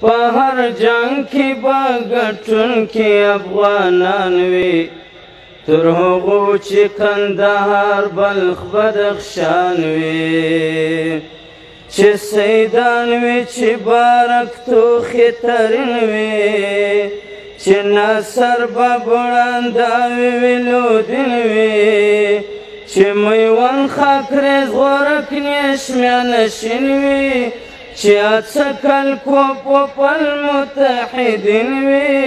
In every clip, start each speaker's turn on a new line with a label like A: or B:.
A: په هر جنگ کې بغټون کې افغانان وي تر هغه چې کندهار بلخ بدخشان وي چې سیدان وي چې بارک تو خطرن وي چې نصر بابړان دا ویلو دین وي چې میوان خاکرز غورک نشمه نشین وي چې اتسکل کو په پل متحدین وی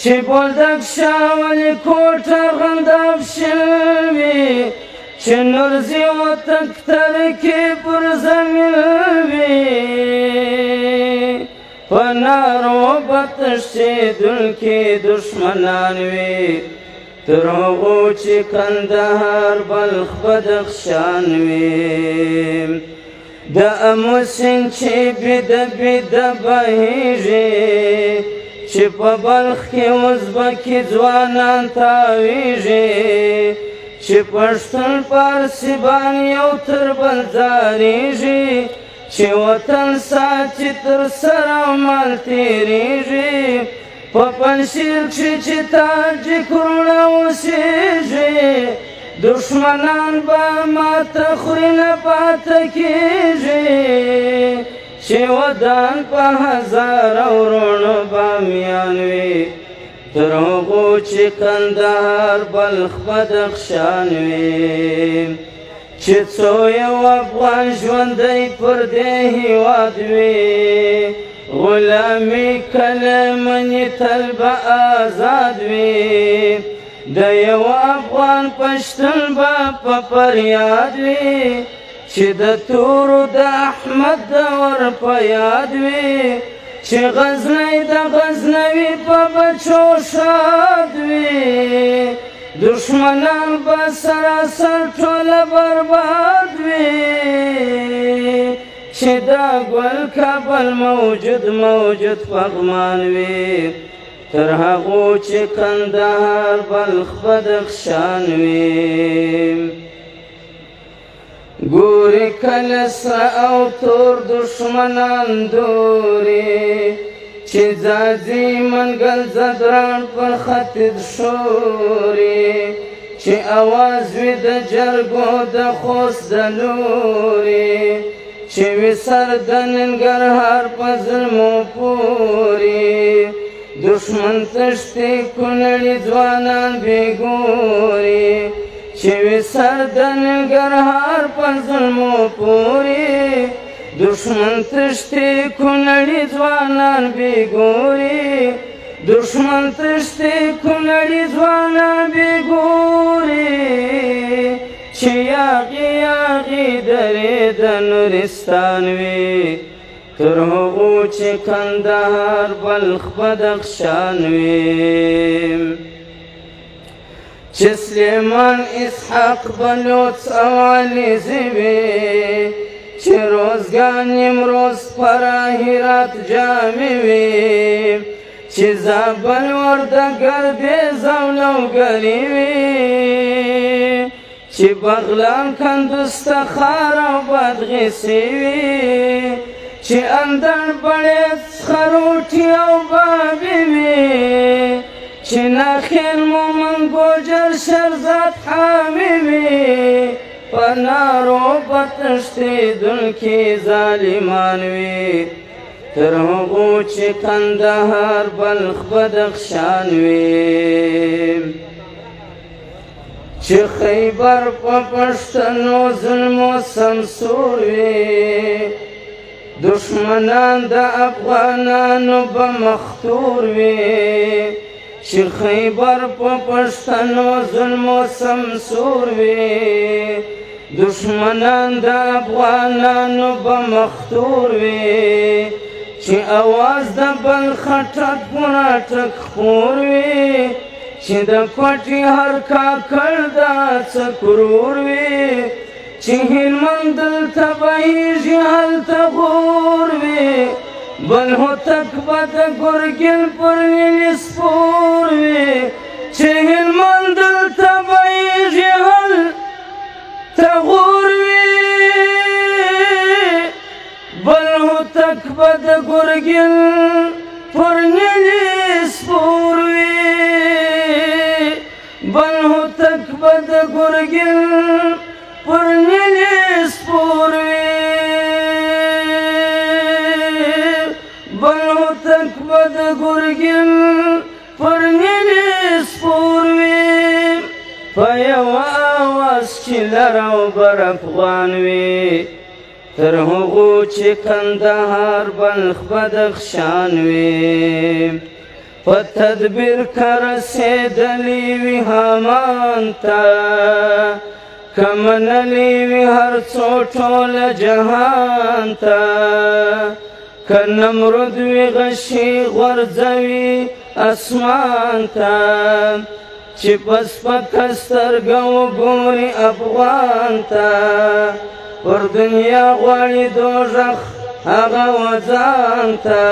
A: چې بولدک شاول کوټه غنداب شوی چې نورزی و تکتر کې پر زمین وی په نارو بتشتېدل کې دشمنان وی تر هغو چې کندهار بلخ بدخشان وی د امو سین چې بد بد بهږي چې په بلخ کې ازبکی ځوانان تاویږي چې پښتون پارسی باندې یو تر بل ځاريږي چې وطن سات تر سره مال تیریږي په پنځیر چې تاج کړو اوسېږي دشمنان با مات خورین پات کیږي چې ودان په هزار اورون بامیان وي ترغو چې کندهار بلخ بدخشان وي چې څو یو افغان ژوندی پر دې هیواد وي غلامي کله منی تل به آزاد وي د یو افغان پښتون به په فریاد وي چې د تورو د احمد دور په یاد وي چې غزنی د غزنوي په بچو شاد وي دشمنان به سراسر ټوله برباد وي چې دا ګل کابل موجود موجود پغمان وي تر هغه چې کندهار بلخ بدخشان وي ګوري کله سر او تور دشمنان دوري چې ځاځي منګل زدران پر خطر شوري چې اواز وي د جرګو د خوس د لوري چې وسر د ننګرهار په ظلمو پوري دشمن تشتی کنلی جوانان بیگوری شوی سردن گرهار پر ظلمو پوری دشمن تشتی کنلی جوانان بیگوری دشمن تشتی کنلی جوانان بیگوری چی یاقی یاقی دری دنورستان وی تر هغو چې کندهار بلخ بدخشان وي چې سلیمان اسحاق بلوت او علیزي وي چې روزګان امروز پر هرات جامې وي چې زابل ورته ګرځې زولو ګري وي چې بغلان کندوز ته خار او بدغسي وي چې اندر بڑے خروټي او بابي وي چې نخیل مومن ګوجر شرزات حامي وي پنارو پتشتي دن کې ظالمان وي تر هغو چې کندهار بلخ بدخشان وي چې خیبر په پښتنو ظلم او سمسور وي دشمنان د افغانانو به مختور وي چې خیبر په پښتنو ظلم او سمسور وي دشمنان د افغانانو به مختور وي چې اواز د بل خټک ګنا ټک خور وي چې د کوټي هر کا کړدا څکرور وي چنگل مندل تبایشی حل تغور وی بل ہو تک بد گرگل پر نیل سپور وی چنگل مندل تبایشی حل تغور وی بل ہو تک بد گرگل پر نیل سپور وی بل ہو تک بد گرگل پر وینې سپور وي بل هوتک به د ګرګین پر وینې سپور وي په یوه آواز چې لر او بر افغان وي تر هغو چې کندهار بلخ بدخشان وي په تدبیر که رسېدلی وي همان ته کمنلی وی هر څو ټول جهان تا کنمرد وی غشي غرزوي اسمان تا چې پس پکستر ګو ګوري افغان تا پر دنیا غړي دوزخ هغه وزان تا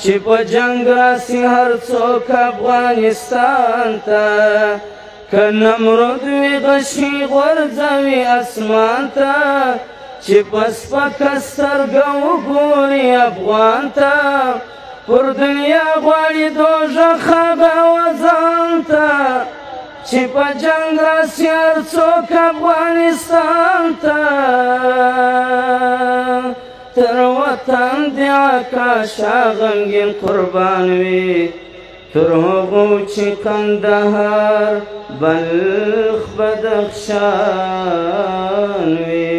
A: چې په جنگ راسي هر څوک افغانستان تا کنمرود وی غشي غورځوي اسمان ته چې پس پک سترګو ګوري افغان ته پر دنیا غواړي دوزخ به وزان ته چې په جنگ را سیار څوک افغانستان ته تر وطن دی آکاشا غمګین قربان وي ترغو هغو بلخ بدخشان وی